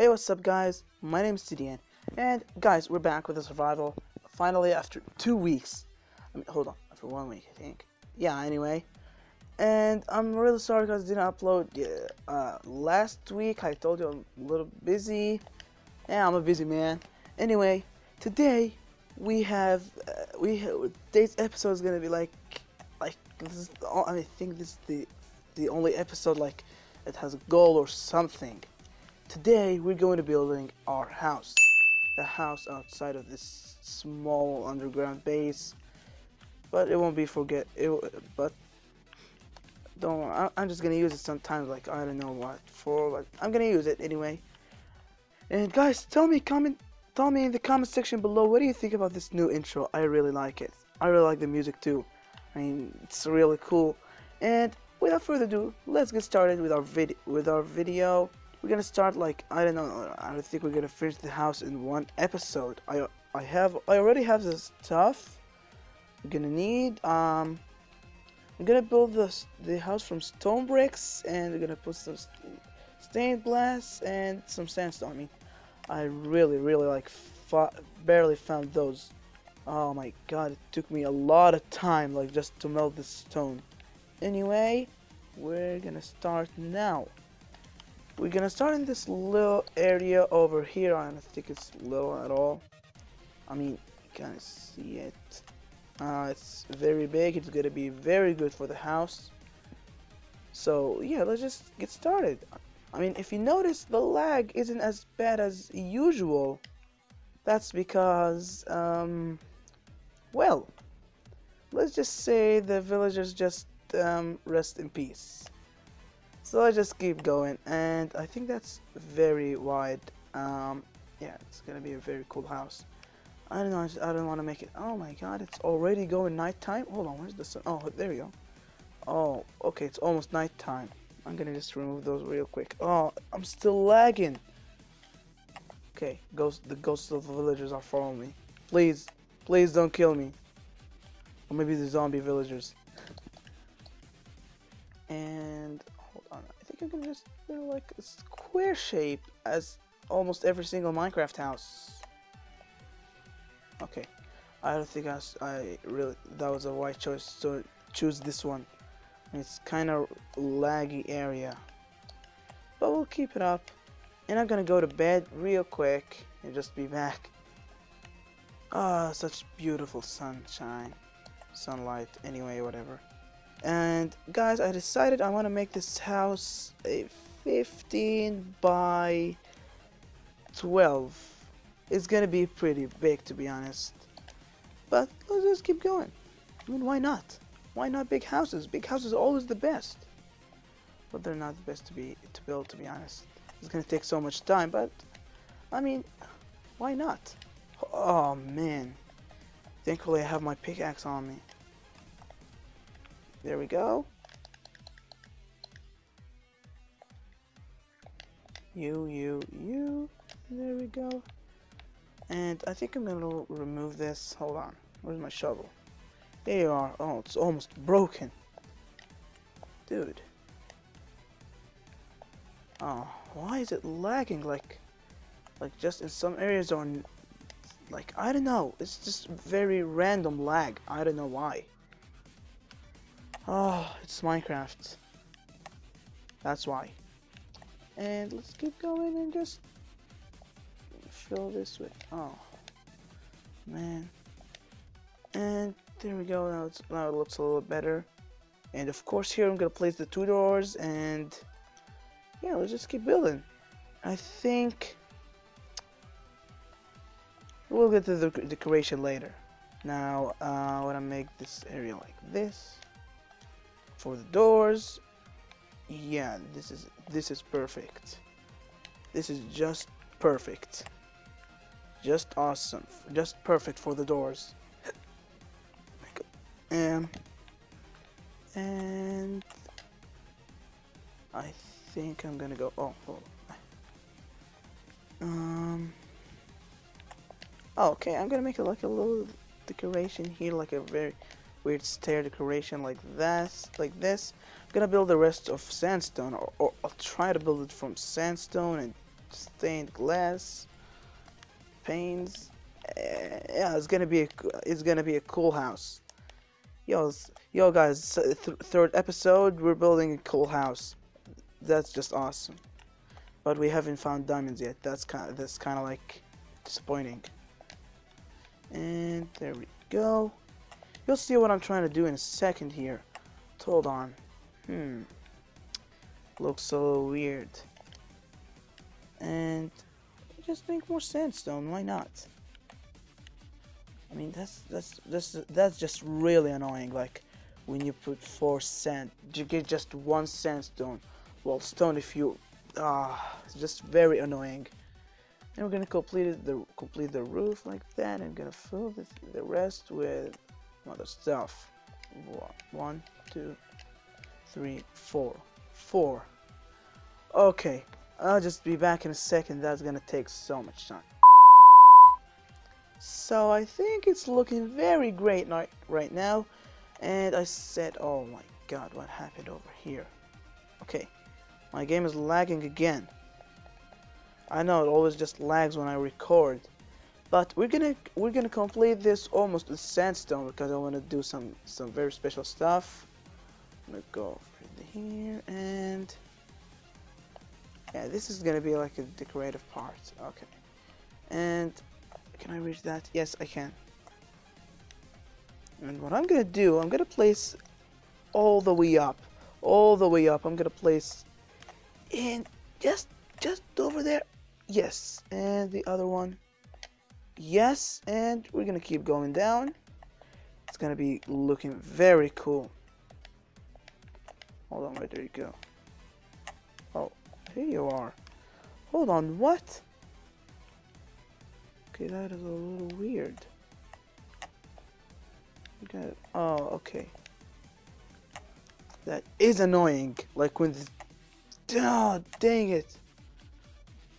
Hey, what's up, guys? My name is TDN, and guys, we're back with a survival. Finally, after two weeks. I mean, hold on, after one week, I think. Yeah, anyway. And I'm really sorry because I didn't upload uh, last week. I told you I'm a little busy. Yeah, I'm a busy man. Anyway, today we have uh, we have, today's episode is gonna be like like this is all, I think this is the the only episode like it has a goal or something. Today we're going to be building our house, the house outside of this small underground base. But it won't be forget it. But don't. I, I'm just gonna use it sometimes. Like I don't know what for, but I'm gonna use it anyway. And guys, tell me comment, tell me in the comment section below what do you think about this new intro. I really like it. I really like the music too. I mean, it's really cool. And without further ado, let's get started with our vid with our video. We're gonna start like I don't know. I don't think we're gonna finish the house in one episode. I I have I already have the stuff. We're gonna need um. I'm gonna build the the house from stone bricks, and we're gonna put some stained glass and some sandstone. I mean, I really really like barely found those. Oh my god, it took me a lot of time like just to melt this stone. Anyway, we're gonna start now. We're gonna start in this little area over here. I don't think it's little at all. I mean, you can see it. Uh, it's very big. It's gonna be very good for the house. So yeah, let's just get started. I mean, if you notice, the lag isn't as bad as usual. That's because, um, well, let's just say the villagers just um, rest in peace. So I just keep going, and I think that's very wide. Um, yeah, it's gonna be a very cool house. I don't know, I, just, I don't want to make it. Oh my god, it's already going nighttime. Hold on, where's the sun? Oh, there we go. Oh, okay, it's almost nighttime. I'm gonna just remove those real quick. Oh, I'm still lagging. Okay, ghost, the ghosts of the villagers are following me. Please, please don't kill me. Or maybe the zombie villagers. and you can just like a square shape as almost every single Minecraft house. Okay, I don't think I, I really that was a wise choice to choose this one. It's kind of laggy area, but we'll keep it up. And I'm gonna go to bed real quick and just be back. Ah, oh, such beautiful sunshine, sunlight. Anyway, whatever. And guys, I decided I want to make this house a 15 by 12. It's gonna be pretty big to be honest. But let's just keep going. I mean, why not? Why not big houses? Big houses are always the best. But they're not the best to be to build to be honest. It's gonna take so much time, but I mean, why not? Oh man. Thankfully I have my pickaxe on me. There we go. You, you, you. There we go. And I think I'm gonna remove this. Hold on. Where's my shovel? There you are. Oh, it's almost broken. Dude. Oh, why is it lagging like like just in some areas or like I don't know. It's just very random lag. I don't know why. Oh, it's Minecraft. That's why. And let's keep going and just fill this with. Oh, man. And there we go. Now, now it looks a little better. And of course, here I'm gonna place the two doors and yeah, let's just keep building. I think we'll get to the decoration later. Now, uh, I want to make this area like this for the doors. Yeah this is this is perfect. This is just perfect. Just awesome. Just perfect for the doors. And and I think I'm gonna go oh, um oh, okay I'm gonna make it like a little decoration here like a very weird stair decoration like this, like this. I'm gonna build the rest of sandstone, or, or, I'll try to build it from sandstone and stained glass, panes. Uh, yeah, it's gonna be a it's gonna be a cool house. Yo, yo, guys, th third episode, we're building a cool house. That's just awesome. But we haven't found diamonds yet. That's kind of that's kind of like disappointing. And there we go. You'll see what I'm trying to do in a second here. Hold on. Hmm. Looks so weird. And just make more sandstone. Why not? I mean, that's that's that's that's just really annoying. Like when you put four sand, you get just one sandstone. Well, stone if you ah, it's just very annoying. And we're gonna complete the complete the roof like that, and gonna fill the, the rest with other stuff. One, two, three, four, four. Okay, I'll just be back in a second. That's gonna take so much time. So I think it's looking very great right now. And I said, oh my god, what happened over here? Okay, my game is lagging again. I know it always just lags when I record. But we're gonna we're gonna complete this almost with sandstone because I want to do some some very special stuff. I'm gonna go here and yeah, this is gonna be like a decorative part. Okay, and can I reach that? Yes, I can. And what I'm gonna do, I'm gonna place all the way up, all the way up. I'm gonna place in just just over there. Yes, and the other one. Yes, and we're gonna keep going down. It's gonna be looking very cool. Hold on, right there you go. Oh, here you are. Hold on, what? Okay, that is a little weird. Okay. Oh, okay. That is annoying. Like when the... Oh, dang it.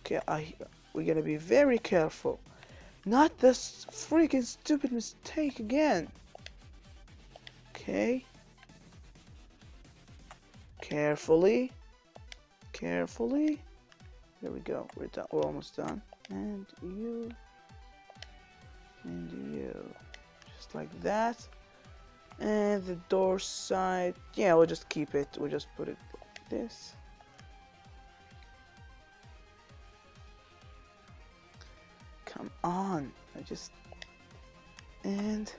Okay, I... We're gonna be very careful. Not this freaking stupid mistake again. Okay. Carefully. Carefully. There we go. We're done. We're almost done. And you and you just like that and the door side yeah we'll just keep it we'll just put it like this on. I just and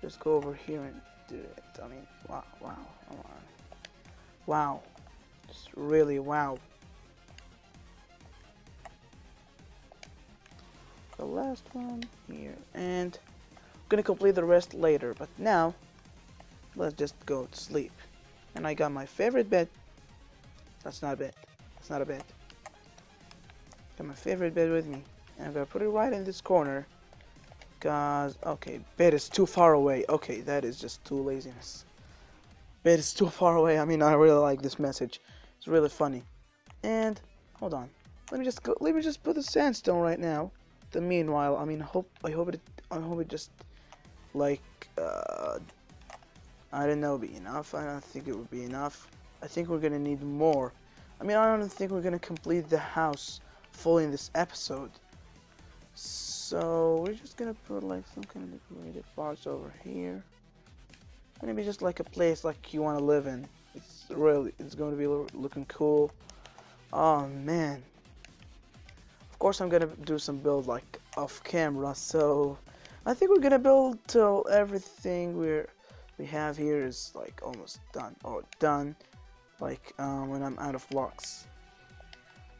just go over here and do it. I mean wow wow wow. Just really wow. The last one here and I'm gonna complete the rest later but now let's just go to sleep. And I got my favorite bed. That's not a bed. That's not a bed. Got my favorite bed with me and I'm gonna put it right in this corner because okay bed is too far away okay that is just too laziness bed is too far away I mean I really like this message it's really funny and hold on let me just go let me just put the sandstone right now the meanwhile, I mean, hope I hope it I hope it just like uh, I don't know be enough. I don't think it would be enough. I think we're gonna need more. I mean, I don't think we're gonna complete the house fully in this episode. So we're just gonna put like some kind of decorative parts over here. Maybe just like a place like you want to live in. It's really, it's going to be looking cool. Oh man, Of course I'm gonna do some build like off camera so I think we're gonna build till everything we're we have here is like almost done or done like um, when I'm out of blocks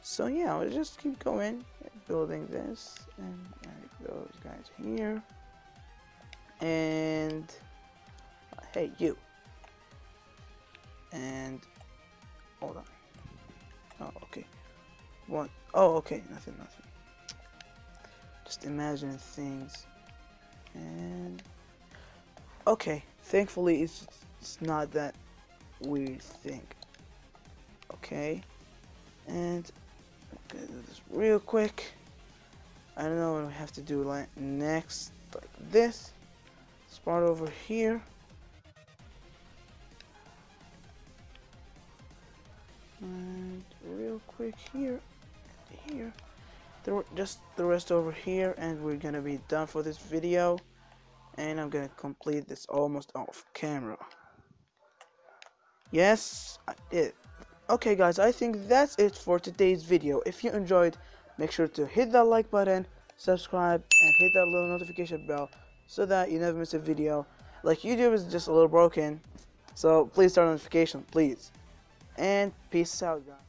so yeah we'll just keep going building this and like those guys here and hey you and hold on oh okay one Oh, okay, nothing, nothing. Just imagining things. And okay, thankfully it's it's not that weird thing. Okay, and okay, do this real quick. I don't know what we have to do next, like this. Part over here. And real quick here here. Just the rest over here, and we're gonna be done for this video. And I'm gonna complete this almost off camera. Yes, I did. Okay guys, I think that's it for today's video. If you enjoyed, make sure to hit that like button, subscribe, and hit that little notification bell so that you never miss a video. Like YouTube is just a little broken, so please turn on notification, please. And peace out guys.